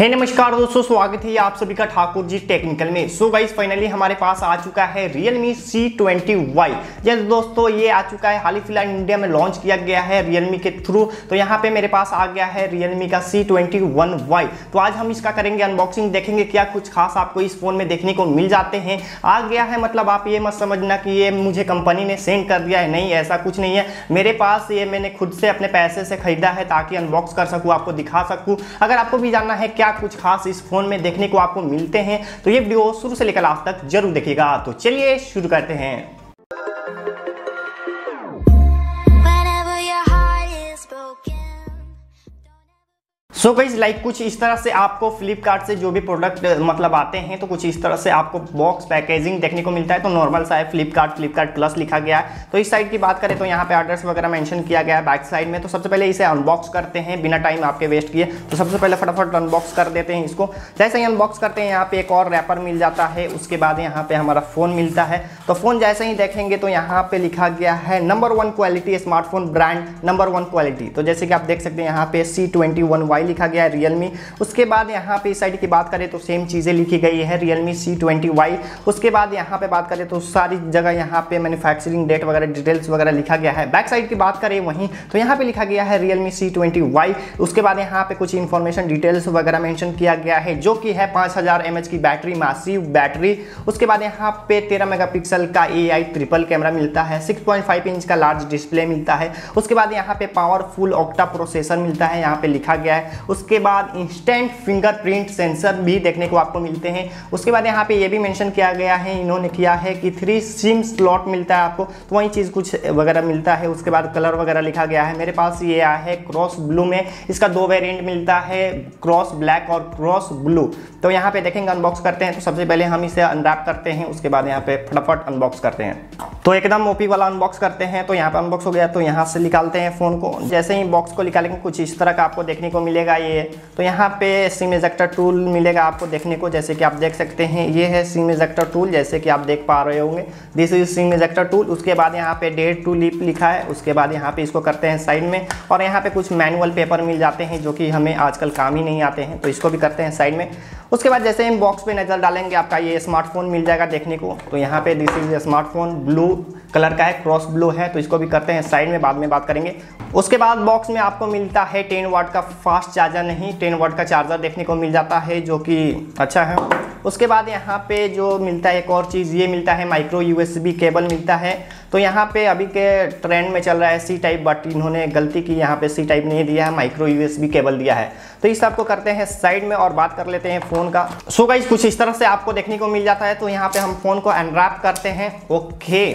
हे hey, नमस्कार दोस्तों स्वागत है आप सभी का ठाकुर जी टेक्निकल में। सो गाइस फाइनली हमारे पास आ चुका है Realme C20Y जैसे दोस्तों ये आ चुका है। हाल ही फ़िलहाल इंडिया में लॉन्च किया गया है Realme के थ्रू तो यहाँ पे मेरे पास आ गया है Realme का C21Y तो आज हम इसका करेंगे अनबॉक्सिंग देखेंगे क्या कुछ खास आपको इस फ़ोन में देखने को मिल जाते हैं। आ गया है मतलब आप ये मत समझना कि ये मुझे कंपनी ने सेंड कर दिया है। नहीं ऐसा कुछ नहीं है। मेरे पास ये मैंने खुद से अपने पैसे से खरीदा है ताकि अनबॉक्स कर सकूँ आपको दिखा सकूँ। अगर आपको भी जानना है क्या कुछ खास इस फ़ोन में देखने को आपको मिलते हैं। तो ये वीडियो शुरू से लेकर आज तक ज़रूर देखिएगा। तो चलिए शुरू करते हैं। सो so लाइक कुछ इस तरह से आपको फ्लिपकार्ट से जो भी प्रोडक्ट मतलब आते हैं तो कुछ इस तरह से आपको बॉक्स पैकेजिंग देखने को मिलता है। तो नॉर्मल सा है फ्लिपकार्ट फ्लिपकार्ट प्लस लिखा गया है। तो इस साइड की बात करें तो यहाँ पे एड्रेस वगैरह मेंशन किया गया है बैक साइड में। तो सबसे पहले इसे अनबॉक्स करते हैं बिना टाइम आपके वेस्ट किए। तो सबसे पहले फटाफट अनबॉक्स कर देते हैं इसको। जैसे ही अनबॉक्स करते हैं, यहाँ पे एक और रैपर मिल जाता है। उसके बाद यहाँ पे हमारा फ़ोन मिलता है। तो फ़ोन जैसे ही देखेंगे तो यहाँ पे लिखा गया है number one quality smartphone brand number one quality तो जैसे कि आप देख सकते हैं, यहाँ पे सी ट्वेंटी वन लिखा गया है रियलमी उसके बाद यहाँ पे इस साइड की बात करें तो सेम चीज़ें लिखी गई है रियलमी सी ट्वेंटी वाई उसके बाद यहाँ पे बात करें तो सारी जगह यहाँ पे मैन्युफैक्चरिंग डेट वगैरह डिटेल्स वगैरह लिखा गया है। बैक साइड की बात करें वहीं तो यहाँ पे लिखा गया है रियलमी सी ट्वेंटी वाई उसके बाद यहाँ पे कुछ इन्फॉर्मेशन डिटेल्स वगैरह मैंशन किया गया है, जो कि है पाँच हज़ार एम की बैटरी मासिव बैटरी उसके बाद यहाँ पे तेरह मेगापिक्सल का ए आई ट्रिपल कैमरा मिलता है सिक्स पॉइंट फाइव इंच का लार्ज डिस्प्ले मिलता है। उसके बाद यहाँ पे पावरफुल ऑक्टा प्रोसेसर मिलता है, यहाँ पे लिखा गया है। उसके बाद इंस्टेंट फिंगरप्रिंट सेंसर भी देखने को आपको मिलते हैं। उसके बाद यहाँ पे ये भी मेंशन किया गया है, इन्होंने किया है कि थ्री सिम स्लॉट मिलता है आपको तो वही चीज़ कुछ वगैरह मिलता है। उसके बाद कलर वगैरह लिखा गया है। मेरे पास ये आया है क्रॉस ब्लू में। इसका दो वेरिएंट मिलता है क्रॉस ब्लैक और क्रॉस ब्लू तो यहाँ पे देखेंगे अनबॉक्स करते हैं। तो सबसे पहले हम इसे अनरैप करते हैं। उसके बाद यहाँ पे फटाफट अनबॉक्स करते हैं। तो एकदम ओपी वाला अनबॉक्स करते हैं तो यहाँ पे अनबॉक्स हो गया तो यहाँ से निकालते हैं फ़ोन को। जैसे ही बॉक्स को निकालेंगे, कुछ इस तरह का आपको देखने को मिलेगा ये। तो यहाँ पे सिम इजेक्टर टूल मिलेगा आपको देखने को, जैसे कि आप देख सकते हैं, ये है सिम इजेक्टर टूल जैसे कि आप देख पा रहे होंगे। This is SIM ejector tool उसके बाद यहाँ पे डेट टू लिप लिखा है, उसके बाद यहाँ पे इसको करते हैं साइड में। और यहाँ पे कुछ मैनुअल पेपर मिल जाते हैं, जो कि हमें आजकल काम ही नहीं आते हैं तो इसको भी करते हैं साइड में। उसके बाद जैसे हम बॉक्स पे नज़र डालेंगे, आपका ये स्मार्टफ़ोन मिल जाएगा देखने को। तो यहाँ पे this is smartphone blue colour का है क्रॉस ब्लू है तो इसको भी करते हैं साइड में बाद में बात करेंगे। उसके बाद बॉक्स में आपको मिलता है टेन वाट का फास्ट चार्जर नहीं टेन वाट का चार्जर देखने को मिल जाता है, जो कि अच्छा है। उसके बाद यहाँ पे जो मिलता है, एक और चीज़ ये मिलता है माइक्रो यूएसबी केबल मिलता है। तो यहाँ पे अभी के ट्रेंड में चल रहा है सी टाइप बट इन्होंने गलती की, यहाँ पे सी टाइप नहीं दिया है माइक्रो यूएसबी केबल दिया है। तो इस आपको करते हैं साइड में और बात कर लेते हैं फ़ोन का। सो गाइज़ कुछ इस तरह से आपको देखने को मिल जाता है तो यहाँ पे हम फ़ोन को अनरैप करते हैं। ओके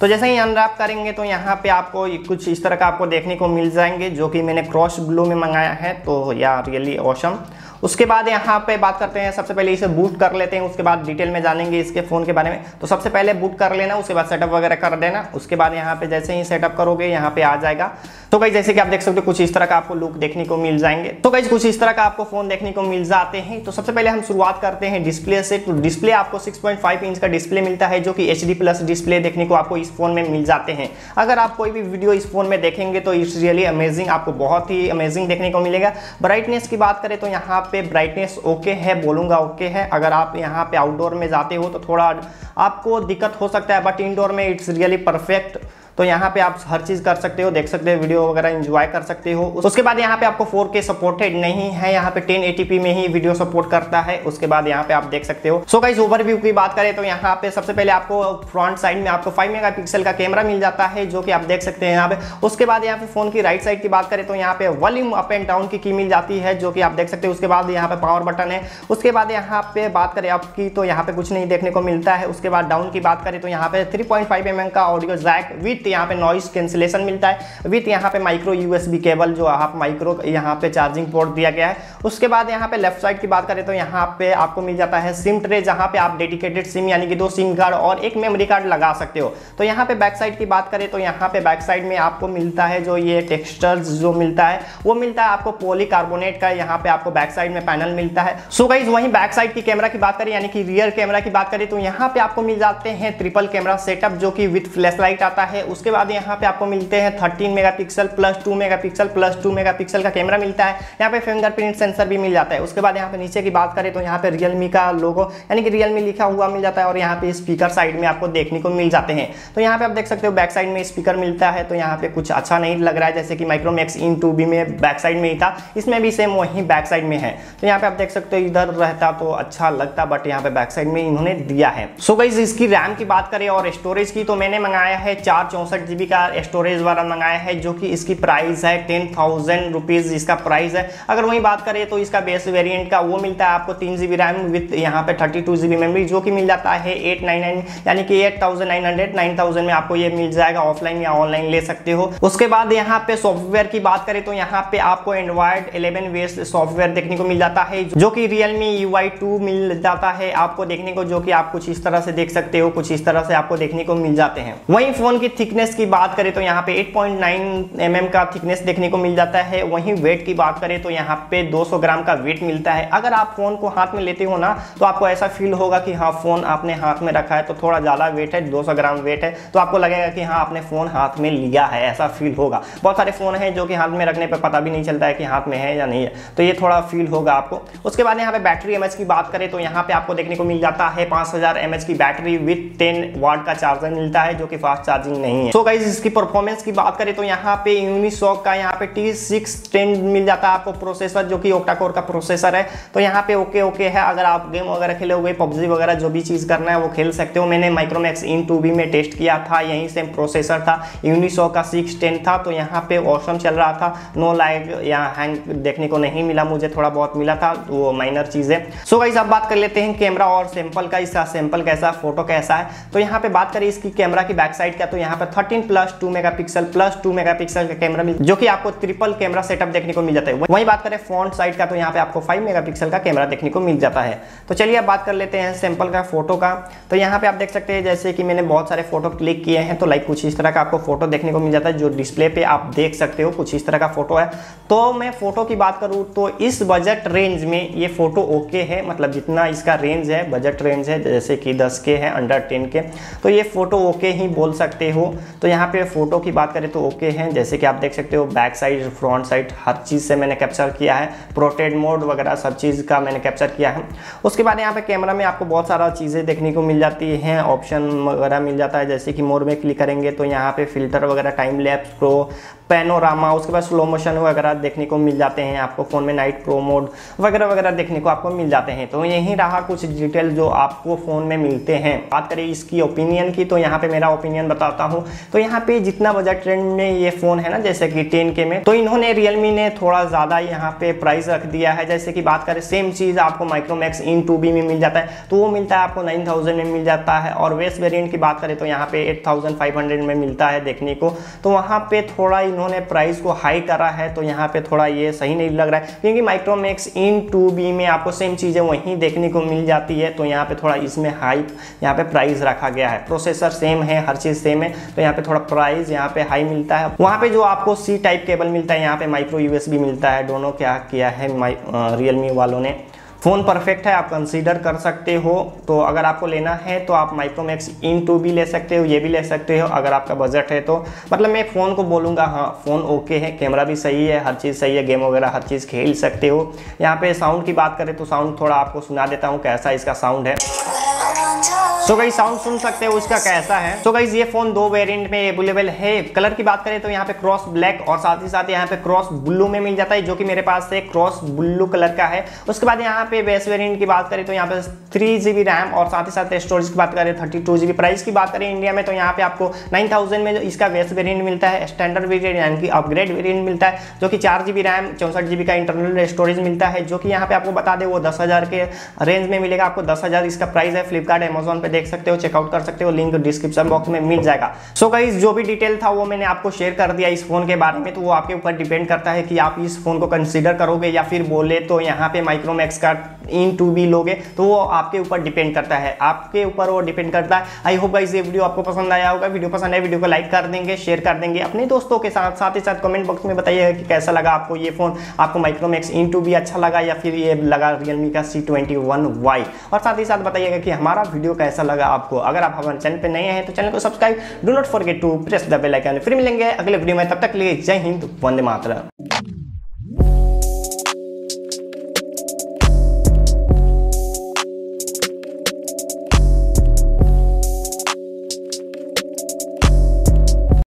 तो जैसे ही अनरैप करेंगे तो यहाँ पे आपको कुछ इस तरह का आपको देखने को मिल जाएँगे, जो कि मैंने क्रॉस ब्लू में मंगाया है तो या रियली ऑसम उसके बाद यहाँ पे बात करते हैं, सबसे पहले इसे बूट कर लेते हैं, उसके बाद डिटेल में जानेंगे इसके फ़ोन के बारे में। तो सबसे पहले बूट कर लेना, उसके बाद सेटअप वगैरह कर देना, उसके बाद यहाँ पे जैसे ही सेटअप करोगे, यहाँ पे आ जाएगा। तो कहीं जैसे कि आप देख सकते हो, कुछ इस तरह का आपको लुक देखने को मिल जाएँगे। तो कहीं कुछ इस तरह का आपको फ़ोन देखने को मिल जाते हैं। तो सबसे पहले हम शुरुआत करते हैं डिस्प्ले से। तो डिस्प्ले आपको 6.5 इंच का डिस्प्ले मिलता है, जो कि एचडी प्लस डिस्प्ले देखने को आपको इस फ़ोन में मिल जाते हैं। अगर आप कोई भी वीडियो इस फ़ोन में देखेंगे तो इट्स रियली अमेजिंग आपको बहुत ही अमेजिंग देखने को मिलेगा। ब्राइटनेस की बात करें तो यहाँ पे ब्राइटनेस ओके है, बोलूँगा ओके है। अगर आप यहाँ पे आउटडोर में जाते हो तो थोड़ा आपको दिक्कत हो सकता है बट इनडोर में इट्स रियली परफेक्ट तो यहाँ पे आप हर चीज़ कर सकते हो देख सकते हो वीडियो वगैरह इंजॉय कर सकते हो उसके बाद यहाँ पे आपको 4K सपोर्टेड नहीं है यहाँ पे 1080p में ही वीडियो सपोर्ट करता है उसके बाद यहाँ पे आप देख सकते हो सो गाइस ओवरव्यू की बात करें तो यहाँ पे सबसे पहले आपको फ्रंट साइड में आपको 5 मेगापिक्सल का कैमरा मिल जाता है जो कि आप देख सकते हैं यहाँ पे उसके बाद यहाँ पे फ़ोन की राइट साइड की बात करें तो यहाँ पे वॉल्यूम अप एंड डाउन की की मिल जाती है जो कि आप देख सकते हो उसके बाद यहाँ पे पावर बटन है उसके बाद यहाँ पे बात करें आपकी तो यहाँ पे कुछ नहीं देखने को मिलता है उसके बाद डाउन की बात करें तो यहाँ पे थ्री पॉइंट का ऑडियो जैक विथ यहाँ पे नॉइस कैंसिलेशन मिलता है। विथ यहाँ पे माइक्रो यूएसबी केबल जो आप माइक्रो यहाँ पे चार्जिंग पोर्ट दिया गया है। उसके बाद यहाँ पे लेफ़्ट साइड की बात करें तो यहाँ पे आपको मिल जाता है सिम ट्रे जहाँ पे आप डेडिकेटेड सिम यानी कि दो सिम कार्ड और एक मेमोरी कार्ड लगा सकते हो। तो यहाँ पे बैक साइड की बात करें तो यहाँ पे बैक साइड में आपको मिलता है जो ये टेक्सचर्स जो मिलता है, वो मिलता है आपको पॉलीकार्बोनेट का। यहाँ पे आपको बैक साइड में पैनल मिलता है। सो गाइज़ वहीं बैक साइड की कैमरा की बात करें यानी कि रियर कैमरा की बात करें तो यहाँ पे आपको मिल जाते हैं ट्रिपल कैमरा सेटअप जो कि विथ फ्लैश लाइट आता है। उसके बाद यहाँ पे आपको मिलते हैं 13 megapixel plus 2 megapixel plus 2 megapixel का कैमरा मिलता है। यहाँ पे फिंगरप्रिंट सेंसर भी मिल जाता है। उसके बाद यहाँ पे नीचे की बात करें तो यहाँ पे रियलमी का लोगो यानी कि रियलमी लिखा हुआ मिल जाता है और यहाँ पे स्पीकर साइड में आपको देखने को मिल जाते हैं। तो यहाँ पे आप देख सकते हो बैक साइड में स्पीकर मिलता है। तो यहाँ पे कुछ अच्छा नहीं लग रहा है, जैसे कि माइक्रोमैक्स इन टू बी में बैक साइड में ही था। इसमें भी सेम वही बैक साइड में है। तो यहाँ पे आप देख सकते हो इधर रहता तो अच्छा लगता बट यहाँ पे बैक साइड में इन्होंने दिया है। सो so गाइज़ इसकी रैम की बात करें और स्टोरेज की तो मैंने मंगाया है चार चौसठ जीबी का स्टोरेज वाला मंगाया है, जो कि इसकी प्राइस है टेन थाउज़ेंड रुपीज़ इसका प्राइस है। अगर वही बात करें तो इसका बेस वेरिएंट का, वो मिलता है आपको तीन जीबी रैम विथ यहाँ पे थर्टी टू जीबी मेमोरी जो कि मिल जाता है एट नाइन नाइन यानी कि eight thousand nine hundred nine thousand में आपको ये मिल जाएगा ऑफलाइन या ऑनलाइन ले सकते हो। उसके बाद यहाँ पे सॉफ्टवेयर की बात करें तो यहाँ पे आपको एंड्रॉइड 11 बेस्ड सॉफ्टवेयर देखने को मिल जाता है, जो कि रियलमी यू आई मिल जाता है आपको देखने को, जो कि आप कुछ इस तरह से देख सकते हो, कुछ इस तरह से आपको देखने को मिल जाते हैं। वहीं फ़ोन की थिकनेस की बात करें तो यहाँ पे 8.9 mm का थिकनेस देखने को मिल जाता है। वहीं वेट की बात करें तो यहाँ पे 200 ग्राम का वेट मिलता है। अगर आप फ़ोन को हाथ में लेते हो ना तो आपको ऐसा फील होगा कि हाँ फ़ोन आपने हाथ में रखा है तो थोड़ा ज़्यादा वेट है 200 ग्राम वेट है तो आपको लगेगा कि हाँ आपने फ़ोन हाथ में लिया है, ऐसा फील होगा। बहुत सारे फ़ोन है जो कि हाथ में रखने पर पता भी नहीं चलता है कि हाथ में है या नहीं है तो ये थोड़ा फील होगा आपको। उसके बाद यहाँ पे बैटरी एमएच की बात करें तो यहाँ पे आपको देखने को मिल जाता है पाँच हज़ार की बैटरी विथ टेन वाट का चार्जर मिलता है, जो कि फास्ट चार्जिंग नहीं है सो so गाइज़ इसकी परफॉर्मेंस की बात करें तो यहाँ पे यूनिसॉक का यहाँ पे टी सिक्स मिल जाता है आपको प्रोसेसर जो कि ओक्टा कोर का प्रोसेसर है। तो यहाँ पे ओके ओके है। अगर आप गेम वगैरह खेलोगे पबजी वगैरह जो भी चीज़ करना है, वो खेल सकते हो। मैंने माइक्रोमैक्स इन टू में टेस्ट किया था। यही सेम प्रोसेसर था। यूनिसॉक का सिक्स था। तो यहाँ पे ऑसम चल रहा था। नो लाइक या हैंग देखने को नहीं मिला मुझे। थोड़ा बहुत मिला था। वो माइनर चीज़ है। सो गाइज़ अब बात कर लेते हैं कैमरा और सैंपल का। इसका सैंपल कैसा फ़ोटो कैसा है? तो यहाँ पे बात करें इसकी कैमरा की बैक साइड का तो यहाँ पे 13 प्लस 2 मेगापिक्सल प्लस 2 मेगापिक्सल का कैमरा मिल जो कि आपको ट्रिपल कैमरा सेटअप देखने को मिल जाता है। वहीं बात करें फ्रंट साइड का तो यहाँ पे आपको 5 मेगापिक्सल का कैमरा देखने को मिल जाता है। तो चलिए अब बात कर लेते हैं सैंपल का फ़ोटो का। तो यहाँ पे आप देख सकते हैं, जैसे कि मैंने बहुत सारे फ़ोटो क्लिक किए हैं तो लाइक कुछ इस तरह का आपको फ़ोटो देखने को मिल जाता है, जो डिस्प्ले पे आप देख सकते हो, कुछ इस तरह का फ़ोटो है। तो मैं फ़ोटो की बात करूँ तो इस बजट रेंज में ये फ़ोटो ओके है मतलब जितना इसका रेंज है बजट रेंज है, जैसे कि 10 के है अंडर 10 के। तो ये फ़ोटो ओके ही बोल सकते हो। तो यहाँ पे फ़ोटो की बात करें तो ओके है। जैसे कि आप देख सकते हो बैक साइड फ्रंट साइड हर चीज़ से मैंने कैप्चर किया है। प्रोटेड मोड वगैरह सब चीज़ का मैंने कैप्चर किया है। उसके बाद यहाँ पे कैमरा में आपको बहुत सारा चीज़ें देखने को मिल जाती हैं। ऑप्शन वगैरह मिल जाता है, जैसे कि मोर में क्लिक करेंगे तो यहाँ पे फ़िल्टर वगैरह टाइम लैप्स प्रो पैनोरामा उसके बाद स्लो मोशन वगैरह देखने को मिल जाते हैं। आपको फ़ोन में नाइट प्रो मोड वगैरह वगैरह देखने को आपको मिल जाते हैं। तो यही रहा कुछ डिटेल जो आपको फ़ोन में मिलते हैं। बात करें इसकी ओपिनियन की तो यहाँ पे मेरा ओपिनियन बताता हूँ। तो यहाँ पे जितना बजट ट्रेंड में ये फ़ोन है ना, जैसे कि टेन के में तो इन्होंने रियलमी ने थोड़ा ज़्यादा यहाँ पे प्राइस रख दिया है। जैसे कि बात करें सेम चीज़ आपको माइक्रोमैक्स इन टू में मिल जाता है तो वो मिलता है आपको नाइन में मिल जाता है। और वेस्ट वेरियंट की बात करें तो यहाँ पे एट में मिलता है देखने को। तो वहाँ पे थोड़ा इन्होंने प्राइस को हाई करा है तो यहाँ पे थोड़ा ये सही नहीं लग रहा है। क्योंकि माइक्रोमैक्स इन टू बी में आपको सेम चीज़ें वहीं देखने को मिल जाती है तो यहाँ पे थोड़ा इसमें हाई यहाँ पे प्राइस रखा गया है। प्रोसेसर सेम है, हर चीज़ सेम है। तो यहाँ पे थोड़ा प्राइस यहाँ पे हाई मिलता है। वहाँ पे जो आपको सी टाइप केबल मिलता है, यहाँ पे माइक्रो यूएसबी मिलता है। दोनों क्या किया है रियलमी वालों ने। फ़ोन परफेक्ट है, आप कंसीडर कर सकते हो। तो अगर आपको लेना है तो आप माइक्रोमैक्स इन टू भी ले सकते हो, ये भी ले सकते हो, अगर आपका बजट है तो। मतलब मैं फ़ोन को बोलूँगा हाँ फ़ोन ओके है कैमरा भी सही है, हर चीज़ सही है गेम वगैरह हर चीज़ खेल सकते हो। यहाँ पे साउंड की बात करें तो साउंड थोड़ा आपको सुना देता हूँ, कैसा इसका साउंड है। सो so गई साउंड सुन सकते हो उसका कैसा है? सो so गई ये फ़ोन दो वेरिएंट में अवेलेबल है। कलर की बात करें तो यहाँ पे क्रॉस ब्लैक और साथ ही साथ यहाँ पे क्रॉस ब्लू में मिल जाता है, जो कि मेरे पास से क्रॉस ब्लू कलर का है। उसके बाद यहाँ पे बेस वेरिएंट की बात करें तो यहाँ पे थ्री जीबी रैम और साथ ही साथ स्टोरेज की बात करें थर्टी टू प्राइस की बात करें इंडिया में तो यहाँ पे आपको नाइन थाउज़ेंड में इसका बेस वेरियंट मिलता है स्टैंडर्ड वेरियंट यानी कि अपग्रेड वेरियंट मिलता है, जो कि चार रैम चौसठ का इंटरनल स्टोरेज मिलता है, जो कि यहाँ पे आपको बता दे वो दस के रेंज में मिलेगा। आपको दस इसका प्राइस है फ्लिपकार्ट अमेजोन पे देख सकते हो चेकआउट कर सकते हो लिंक डिस्क्रिप्शन बॉक्स में मिल जाएगा। सो so गाइस जो भी डिटेल था वो मैंने आपको शेयर कर दिया इस फ़ोन के बारे में तो वो आपके ऊपर डिपेंड करता है कि आप इस फ़ोन को कंसीडर करोगे या फिर बोले तो यहाँ पे माइक्रोमैक्स का इन टू बी लोगे तो वो आपके ऊपर डिपेंड करता है। आपके ऊपर वो डिपेंड करता है। आई होप गाइस ये वीडियो आपको पसंद आया होगा। वीडियो पसंद आए वीडियो को लाइक कर देंगे शेयर कर देंगे। अपने दोस्तों के साथ साथ ही साथ कमेंट बॉक्स में बताइएगा कि कैसा लगा आपको ये फ़ोन आपको माइक्रोमैक्स इन टू भी अच्छा लगा या फिर ये लगा रियलमी का सी ट्वेंटी वन वाई और साथ ही साथ बताइएगा कि हमारा वीडियो कैसा लगा आपको। अगर आप हमारे चैनल पर नए हैं तो चैनल को subscribe, do not forget to press the bell icon. फिर मिलेंगे अगले वीडियो में, तब तक लिए जय हिंद, वंदे मातरम।